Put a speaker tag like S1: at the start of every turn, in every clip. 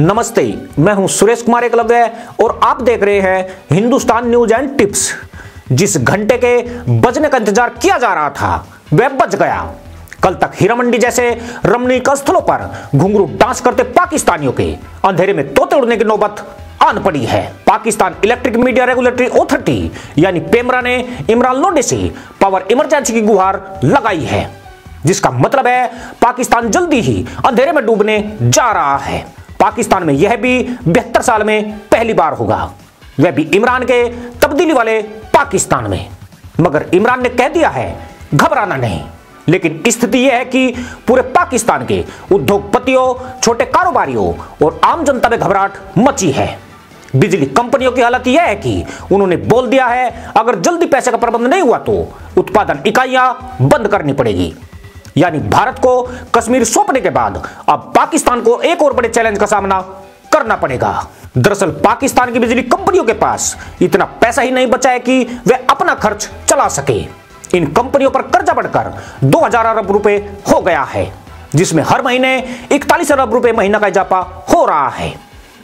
S1: नमस्ते, मैं हूँ सुरेश कुमार एकलव्य और आप देख रहे हैं हिंदुस्तान न्यूज़ एंड टिप्स। जिस घंटे के बजने का इंतज़ार किया जा रहा था, वह बज गया। कल तक हीरा मंडी जैसे रमणीक स्थलों पर घुंघरू डांस करते पाकिस्तानियों के अंधेरे में तोते उड़ने की नौबत आन पड़ी है। Pakistan electronic media regulatory authority यानी पेमरा ने इमरान लोडे से पावर इमरजेंसी की गुहार लगाई है, जिसका मतलब है पाकिस्तान जल्दी ही अंधेरे में डूबने जा रहा है। पाकिस्तान में यह भी बेहतर साल में पहली बार होगा। वह भी इमरान के तब्दीली वाले पाकिस्तान में। मगर इमरान ने कह दिया है, घबराना नहीं। लेकिन स्थिति यह है कि पूरे पाकिस्तान के उद्योगपतियों, छोटे कारोबारियों और आम जनता में घबराहट मची है। बिजली कंपनियों की हालत यह है कि उन्होंने बोल दिया है, अगर जल्दी पैसे का प्रबंध नहीं हुआ तो उत्पादन इकाइयाँ बंद करनी पड़ेगी। यानी भारत को कश्मीर सौंपने के बाद अब पाकिस्तान को एक और बड़े चैलेंज का सामना करना पड़ेगा। दरअसल पाकिस्तान की बिजली कंपनियों के पास इतना पैसा ही नहीं बचा है कि वे अपना खर्च चला सके। इन कंपनियों पर कर्जा बढ़कर 2000 अरब रुपए हो गया है, जिसमें हर महीने इकतालीस अरब रुपए महीना का इजाफा हो रहा है।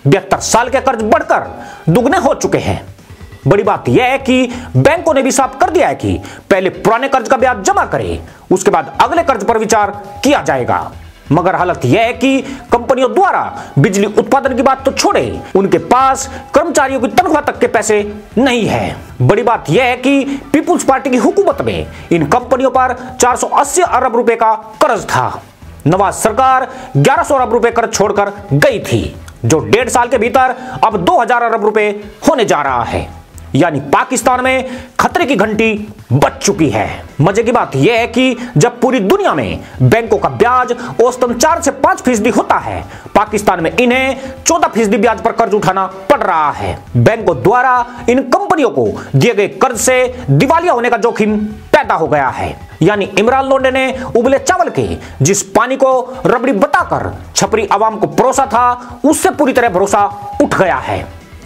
S1: बहत्तर साल के कर्ज बढ़कर दुगने हो चुके हैं। बड़ी बात यह है कि बैंकों ने भी साफ़ कर दिया है कि पहले पुराने कर्ज का ब्याज जमा करें, उसके बाद अगले कर्ज पर विचार किया जाएगा। मगर हालत यह है कि कंपनियों द्वारा बिजली उत्पादन की बात तो छोड़े, उनके पास कर्मचारियों की तनख्वाह तक के पैसे नहीं है। बड़ी बात यह है कि पीपुल्स पार्टी की हुकूमत में इन कंपनियों पर 480 अरब रुपए का कर्ज था। नवाज़ सरकार 1100 अरब रुपए कर्ज छोड़कर गई थी, जो डेढ़ साल के भीतर अब 2000 अरब रुपए होने जा रहा है। यानी पाकिस्तान में खतरे की घंटी बच चुकी है। मज़े की बात यह है कि जब पूरी दुनिया में बैंकों का ब्याज औसतन चार से पाँच फ़ीसदी होता है, पाकिस्तान में इन्हें चौदह फ़ीसदी ब्याज पर कर्ज उठाना पड़ रहा है। बैंकों द्वारा इन कंपनियों को दिए गए कर्ज से दिवालिया होने का जोखिम पैदा हो गया है। यानी इमरान लोंडे ने उबले चावल के जिस पानी को रबड़ी बताकर छपरी आवाम को परोसा था, उससे पूरी तरह भरोसा उठ गया है।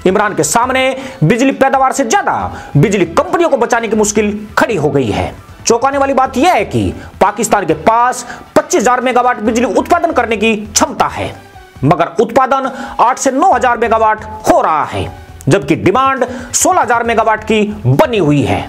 S1: इमरान के सामने बिजली पैदावार से ज़्यादा बिजली कंपनियों को बचाने की मुश्किल खड़ी हो गई है। चौंकाने वाली बात यह है कि पाकिस्तान के पास 25,000 मेगावाट बिजली उत्पादन करने की क्षमता है मगर उत्पादन 8 से 9,000 मेगावाट हो रहा है जबकि डिमांड 16,000 मेगावाट की बनी हुई है।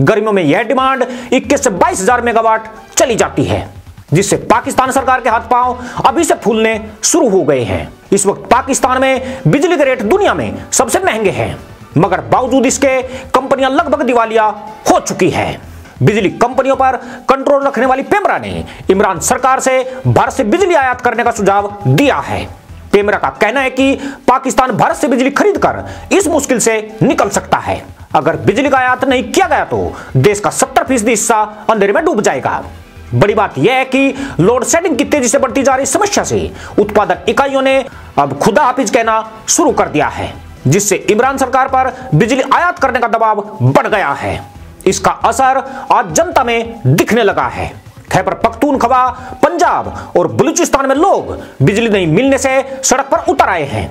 S1: गर्मियों में यह डिमांड 21 से 22,000 मेगावाट चली जाती है जिससे पाकिस्तान सरकार के हाथ पाँव अभी से फूलने शुरू हो गए हैं। इस वक्त पाकिस्तान में बिजली के रेट दुनिया में सबसे महँगे हैं, मगर बावजूद इसके कंपनियाँ लगभग दिवालिया हो चुकी है। बिजली कंपनियों पर कंट्रोल रखने वाली पेमरा ने इमरान सरकार से भारत से बिजली आयात करने का सुझाव दिया है। पेमरा का कहना है कि पाकिस्तान भारत से बिजली खरीद कर इस मुश्किल से निकल सकता है। अगर बिजली का आयात नहीं किया गया तो देश का सत्तर फ़ीसदी हिस्सा अंधेरे में डूब जाएगा। बड़ी बात यह है कि लोड शेडिंग की तेज़ी से बढ़ती जा रही समस्या से उत्पादक इकाइयों ने अब खुदा हाफिज कहना शुरू कर दिया है, जिससे इमरान सरकार पर बिजली आयात करने का दबाव बढ़ गया है। इसका असर आज जनता में दिखने लगा है। खैबर पख्तूनखवा पंजाब और बलूचिस्तान में लोग बिजली नहीं मिलने से सड़क पर उतर आए हैं।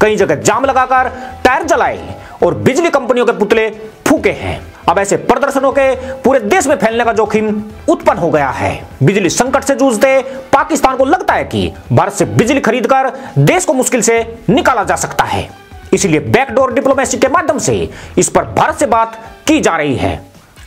S1: कई जगह जाम लगाकर टायर जलाए और बिजली कंपनियों के पुतले फूके हैं। अब ऐसे प्रदर्शनों के पूरे देश में फैलने का जोखिम उत्पन्न हो गया है। बिजली संकट से जूझते पाकिस्तान को लगता है कि भारत से बिजली खरीदकर देश को मुश्किल से निकाला जा सकता है। इसलिए बैकडोर डिप्लोमेसी के माध्यम से इस पर भारत से बात की जा रही है।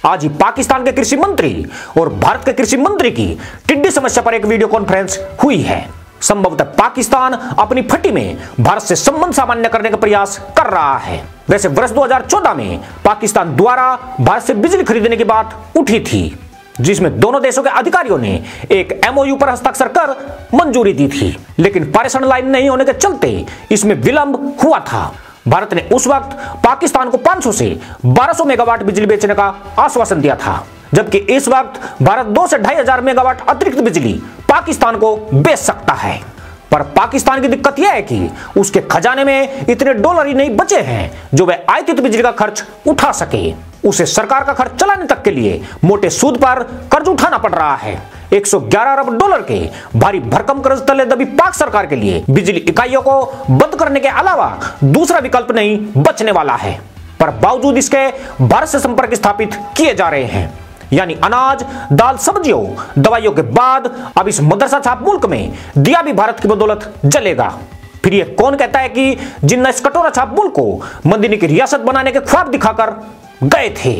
S1: आज ही पाकिस्तान के कृषि मंत्री और भारत के कृषि मंत्री की टिड्डी समस्या पर एक वीडियो कॉन्फ्रेंस हुई है। संभवतः पाकिस्तान अपनी फटी में भारत से संबंध सामान्य करने का प्रयास कर रहा है। वैसे वर्ष 2014 में पाकिस्तान द्वारा भारत से बिजली खरीदने की बात उठी थी, जिसमें दोनों देशों के अधिकारियों ने एक एमओयू पर हस्ताक्षर कर मंजूरी दी थी। लेकिन पारेषण लाइन नहीं होने के चलते इसमें विलंब हुआ था। भारत ने उस वक्त पाकिस्तान को 500 से 1200 मेगावाट बिजली बेचने का आश्वासन दिया था। जबकि इस वक्त भारत दो से ढाई हज़ार मेगावाट अतिरिक्त बिजली पाकिस्तान को बेच सकता है। पर पाकिस्तान की दिक्कत यह है कि उसके खजाने में इतने डॉलर ही नहीं बचे हैं जो वह आयतित बिजली का खर्च उठा सके। उसे सरकार का खर्च चलाने तक के लिए मोटे सूद पर कर्ज उठाना पड़ रहा है। 111 अरब डॉलर के भारी भरकम कर्ज तले दबी पाक सरकार के लिए बिजली इकाइयों को बंद करने के अलावा दूसरा विकल्प नहीं बचने वाला है। पर बावजूद इसके भारत से संपर्क स्थापित किए जा रहे हैं। यानी अनाज, दाल, सब्जियों, दवाइयों के बाद अब इस मदरसा छाप मुल्क में दिया भी भारत की बदौलत जलेगा। फिर ये कौन कहता है कि जिन्ना इस कटोरा छाप मुल्क को मंदिनी की रियासत बनाने के ख्वाब दिखाकर गए थे।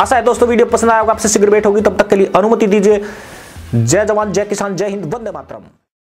S1: आशा है दोस्तों वीडियो पसंद आया होगा, आपसे भेंट होगी। तब तक के लिए अनुमति दीजिए। जय जवान, जय किसान, जय हिंद, वंदे मातरम।